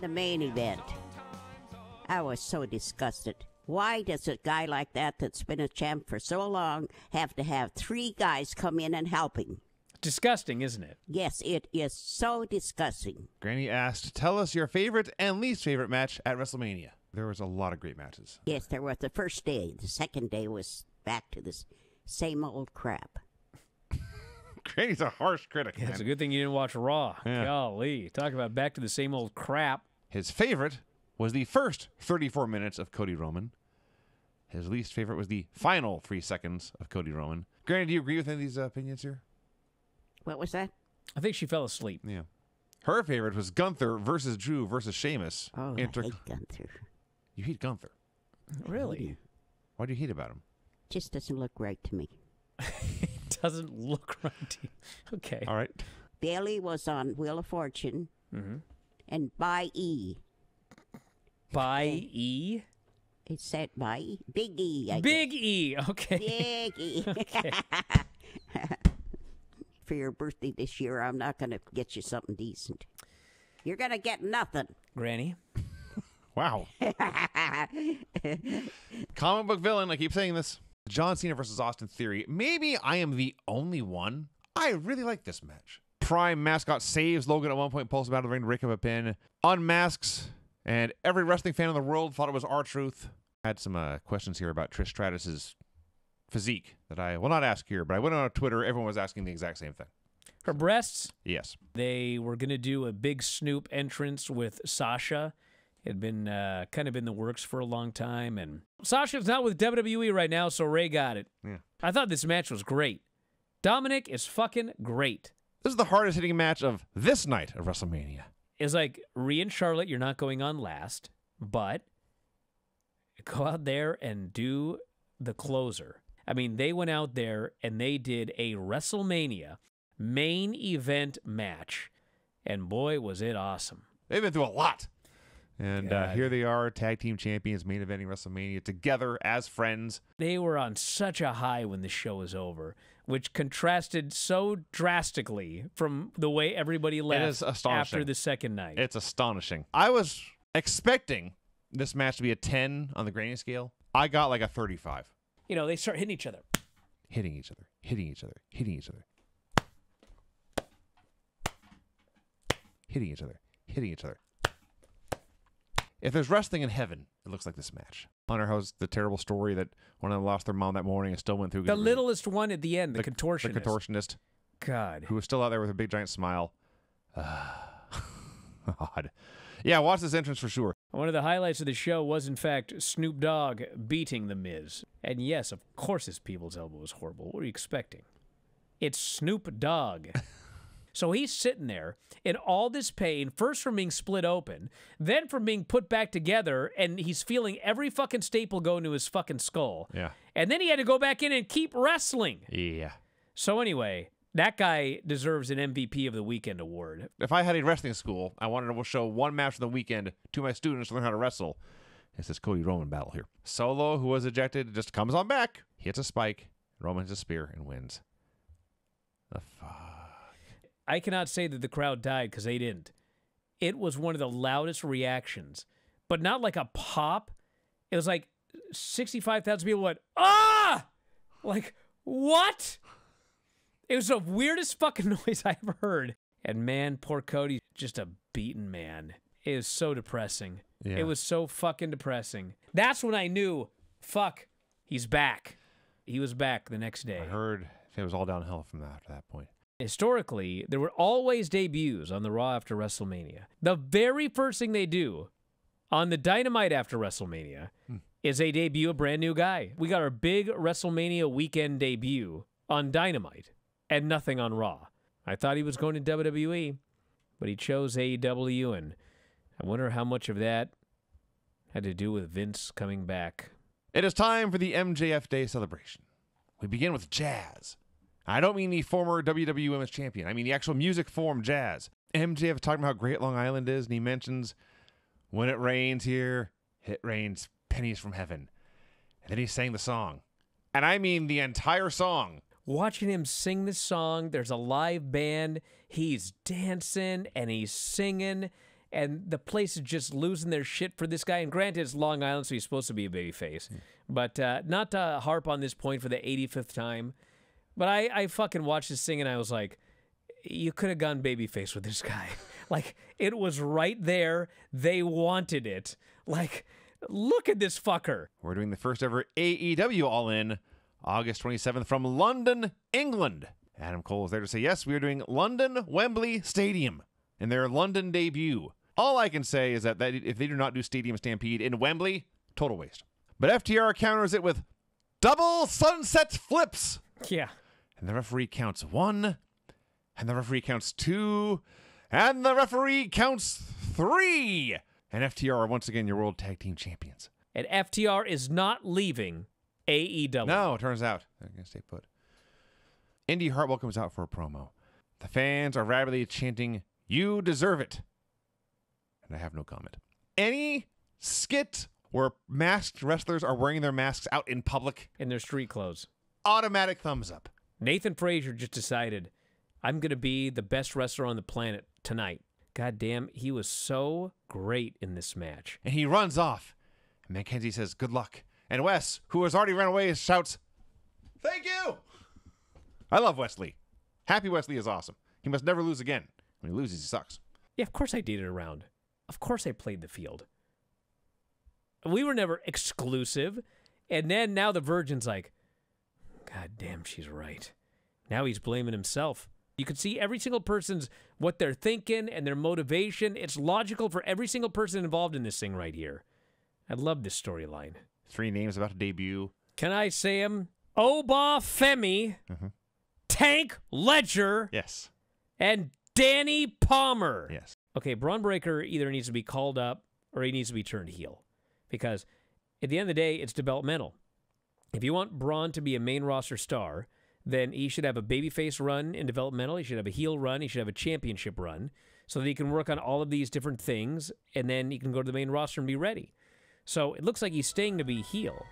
The main event. I was so disgusted. Why does a guy like that, that's been a champ for so long, have to have three guys come in and help him? Disgusting, isn't it? Yes, it is so disgusting. Granny asked, "Tell us your favorite and least favorite match at WrestleMania." There was a lot of great matches. Yes, there was the first day. The second day was back to this same old crap. Granny's a harsh critic. Yeah, it's a good thing you didn't watch Raw. Yeah. Golly. Talk about back to the same old crap. His favorite was the first 34 minutes of Cody Roman. His least favorite was the final three seconds of Cody Roman. Granny, do you agree with any of these uh, opinions here? What was that? I think she fell asleep. Yeah. Her favorite was Gunther versus Drew versus Sheamus. Oh, Inter- I hate Gunther. you hate Gunther. Really? Why do you hate about him? Just doesn't look right to me. Doesn't look right to you. Okay. All right. Bayley was on Wheel of Fortune, Mm-hmm. And by E. By E? It said by E. Big E. I Big E. Okay. Big E. For your birthday this year, I'm not going to get you something decent. You're going to get nothing. Granny. Wow. Comic book villain. I keep saying this. John Cena versus Austin Theory. Maybe I am the only one. I really like this match. Prime mascot saves Logan at one point, pulls him out of the ring to break up a pin, unmasks, and every wrestling fan in the world thought it was R-Truth. I had some uh, questions here about Trish Stratus's physique that I will not ask here, but I went on Twitter. Everyone was asking the exact same thing. Her breasts. Yes. They were going to do a big Snoop entrance with Sasha. It had been uh, kind of in the works for a long time. And Sasha's not with WWE right now, so Rey got it. Yeah. I thought this match was great. Dominik is fucking great. This is the hardest hitting match of this night of WrestleMania. It's like Rhea and Charlotte, you're not going on last, but go out there and do the closer. I mean, they went out there and they did a WrestleMania main event match, and boy, was it awesome. They've been through a lot. And uh, here they are, tag team champions, main eventing WrestleMania together as friends. They were on such a high when the show was over, which contrasted so drastically from the way everybody left after the second night. It's astonishing. I was expecting this match to be a 10 on the grading scale. I got like a 35. you know, they start hitting each other. Hitting each other, hitting each other, hitting each other. Hitting each other, hitting each other. If there's wrestling in heaven, it looks like this match. Hunter House, the terrible story that one of them lost their mom that morning and still went through The littlest one at the end, the, contortionist. The contortionist. God. who was still out there with a big giant smile. Ah, God. Yeah, watch this entrance for sure. One of the highlights of the show was, in fact, Snoop Dogg beating The Miz. And yes, of course, his people's elbow was horrible. What were you expecting? It's Snoop Dogg. so he's sitting there in all this pain, first from being split open, then from being put back together, and he's feeling every fucking staple go into his fucking skull. Yeah. And then he had to go back in and keep wrestling. Yeah. So, anyway, that guy deserves an MVP of the weekend award. If I had a wrestling school, I wanted to show one match from the weekend to my students to learn how to wrestle. It's this Cody Roman battle here. Solo, who was ejected, just comes on back, hits a spike, Roman hits a spear, and wins. The fuck? I cannot say that the crowd died because they didn't. It was one of the loudest reactions, but not like a pop. It was like 65,000 people went, ah! Like, what? It was the weirdest fucking noise I ever heard. And man, poor Cody, just a beaten man. It was so depressing. Yeah. It was so fucking depressing. That's when I knew, fuck, he's back. He was back the next day. I heard it was all downhill from that after that point. Historically, there were always debuts on the Raw after WrestleMania. The very first thing they do on the Dynamite after WrestleMania hmm. is they debut a brand new guy. We got our big WrestleMania weekend debut on Dynamite and nothing on Raw. I thought he was going to WWE, but he chose AEW, and I wonder how much of that had to do with Vince coming back. It is time for the MJF Day celebration. We begin with jazz. I don't mean the former Women's Champion. I mean the actual music form jazz. MJF talking about how great Long Island is, and he mentions when it rains here, it rains pennies from heaven. And then he sang the song. And I mean the entire song. watching him sing this song. There's a live band. He's dancing and he's singing. and the place is just losing their shit for this guy. And granted, it's Long Island, so he's supposed to be a baby face. But uh, not to harp on this point for the 85th time, but I, I fucking watched this thing and I was like, you could have gone babyface with this guy. like, it was right there. They wanted it. Like, look at this fucker. We're doing the first ever AEW All In, August 27th from London, England. Adam Cole is there to say, yes, we are doing London Wembley Stadium in their London debut. All I can say is that, that if they do not do Stadium Stampede in Wembley, total waste. But FTR counters it with double sunset flips. Yeah. And the referee counts one, and the referee counts two, and the referee counts three. And FTR are once again your World Tag Team Champions. And FTR is not leaving AEW. No, it turns out they're going to stay put. Indi Hartwell comes out for a promo. The fans are rabidly chanting, You deserve it. And I have no comment. Any skit where masked wrestlers are wearing their masks out in public, In their street clothes. Automatic thumbs up. Nathan Frazer just decided, I'm going to be the best wrestler on the planet tonight. God damn, he was so great in this match. And he runs off. And Mackenzie says, Good luck. And Wes, who has already run away, shouts, Thank you. I love Wesley. Happy Wesley is awesome. He must never lose again. When he loses, he sucks. Yeah, of course I dated around. Of course I played the field. We were never exclusive. And then now the Virgin's like, God damn, she's right. Now he's blaming himself. You can see every single person's what they're thinking and their motivation. It's logical for every single person involved in this thing right here. I love this storyline. Three names about to debut. Can I say them? Oba Femi, mm-hmm. Tank Ledger, Yes. and Danny Palmer. Yes. Okay, Bron Breakker either needs to be called up or he needs to be turned heel. Because at the end of the day, it's developmental. If you want Bron to be a main roster star, then he should have a babyface run in developmental. He should have a heel run. He should have a championship run so that he can work on all of these different things and then he can go to the main roster and be ready. So it looks like he's staying to be heel.